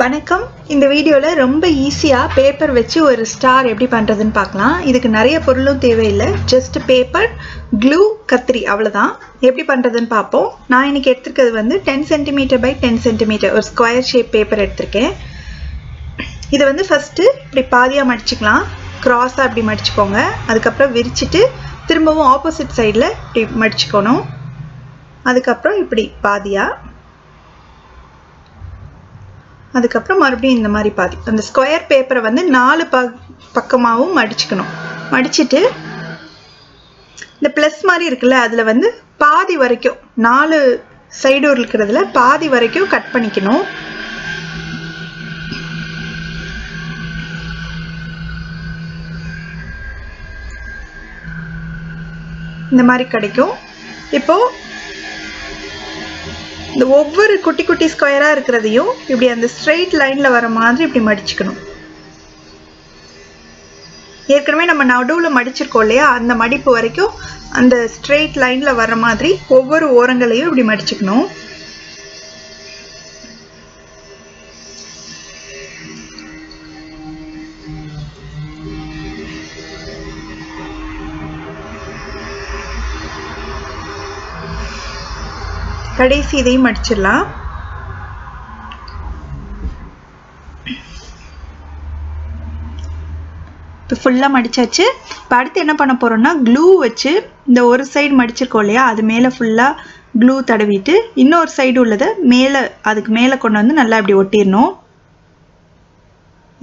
வணக்கம். இந்த வீடியோவில் ரொம்ப ஈஸியாக பேப்பர் வச்சு ஒரு ஸ்டார் எப்படி பண்ணுறதுன்னு பார்க்கலாம். இதுக்கு நிறைய பொருளும் தேவையில்லை. ஜஸ்ட் பேப்பர் க்ளூ கத்திரி அவ்வளோதான் எப்படி பண்ணுறதுன்னு பார்ப்போம். நான் இன்னைக்கு எடுத்திருக்கிறது வந்து ten centimetre by ten centimetre ஒரு ஸ்கொயர் ஷேப் பேப்பர் எடுத்திருக்கேன். இதை வந்து ஃபஸ்ட்டு இப்படி பாதியாக மடிச்சுக்கலாம். க்ராஸாக இப்படி மடிச்சுக்கோங்க. அதுக்கப்புறம் விரிச்சிட்டு திரும்பவும் ஆப்போசிட் சைடில் இப்படி மடிச்சுக்கணும். அதுக்கப்புறம் இப்படி பாதியாக அதுக்கப்புறம் மறுபடியும் இந்த மாதிரி பாதி அந்த ஸ்கொயர் பேப்பரை வந்து நாலு ப பக்கமாகவும் மடிச்சுக்கணும். மடிச்சுட்டு இந்த ப்ளஸ் மாதிரி இருக்குல்ல அதில் வந்து பாதி வரைக்கும் நாலு சைடு இருக்கிறதுல பாதி வரைக்கும் கட் பண்ணிக்கணும். இந்த மாதிரி கிடைக்கும். இப்போது இந்த ஒவ்வொரு குட்டி குட்டி ஸ்கொயராக இருக்கிறதையும் இப்படி அந்த ஸ்ட்ரெயிட் லைனில் வர மாதிரி இப்படி மடிச்சுக்கணும். ஏற்கனவே நம்ம நடுவில் மடிச்சிருக்கோம் இல்லையா? அந்த மடிப்பு வரைக்கும் அந்த ஸ்ட்ரெயிட் லைனில் வர மாதிரி ஒவ்வொரு ஓரங்களையும் இப்படி மடிச்சுக்கணும். கடைசி இதையும் அடிச்சிடலாம். இப்போ ஃபுல்லாக மடிச்சாச்சு. இப்போ அடுத்து என்ன பண்ண போகிறோம்னா க்ளூ வச்சு இந்த ஒரு சைடு மடிச்சிருக்கோம் இல்லையா? அது மேலே ஃபுல்லாக க்ளூ தடவிட்டு இன்னொரு சைடு உள்ளதை மேலே அதுக்கு மேலே கொண்டு வந்து நல்லா இப்படி ஒட்டிடணும்.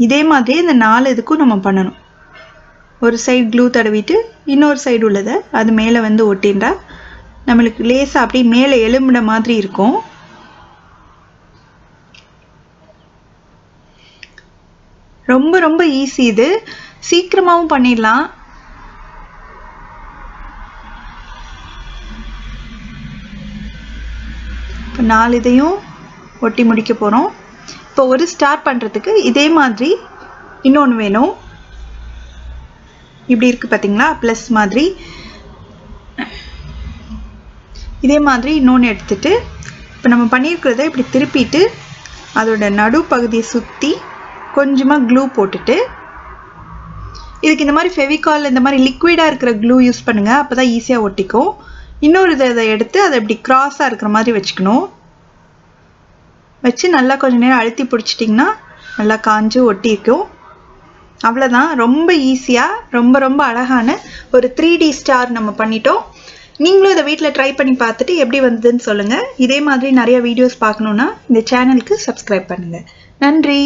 இதே மாதிரி இந்த நாலு இதுக்கும் நம்ம பண்ணணும். ஒரு சைடு க்ளூ தடவிட்டு இன்னொரு சைடு உள்ளதை அது மேலே வந்து ஒட்டின்றா நம்மளுக்கு லேசாக அப்படியே மேலே எலும்பின மாதிரி இருக்கும். ரொம்ப ரொம்ப ஈஸி இது. சீக்கிரமாகவும் பண்ணிடலாம். இப்போ நாலு இதையும் ஒட்டி முடிக்க போகிறோம் இப்போ ஒரு ஸ்டார்ட் பண்ணுறதுக்கு இதே மாதிரி இன்னொன்று வேணும். இப்படி இருக்குது பார்த்தீங்களா ப்ளஸ் மாதிரி. இதே மாதிரி இன்னொன்று எடுத்துகிட்டு இப்போ நம்ம பண்ணியிருக்கிறத இப்படி திருப்பிட்டு அதோட நடு பகுதியை சுற்றி கொஞ்சமாக க்ளூ போட்டுட்டு இதுக்கு இந்த மாதிரி ஃபெவிகால் இந்த மாதிரி லிக்விடாக இருக்கிற க்ளூ யூஸ் பண்ணுங்கள் அப்போ தான் ஈஸியாக ஒட்டிக்கும். இன்னொரு இதை இதை எடுத்து அதை இப்படி க்ராஸாக இருக்கிற மாதிரி வச்சுக்கணும். வச்சு நல்லா கொஞ்சம் நேரம் அழுத்தி பிடிச்சிட்டிங்கன்னா நல்லா காஞ்சு ஒட்டிக்கும் அவ்வளோதான் ரொம்ப ஈஸியாக ரொம்ப ரொம்ப அழகான ஒரு த்ரீ டி ஸ்டார் நம்ம பண்ணிட்டோம். நீங்களும் இதை வீட்டில் ட்ரை பண்ணி பார்த்துட்டு எப்படி வந்ததுன்னு சொல்லுங்கள் இதே மாதிரி நிறைய வீடியோஸ் பார்க்கணுன்னா இந்த சேனலுக்கு சப்ஸ்கிரைப் பண்ணுங்கள் நன்றி.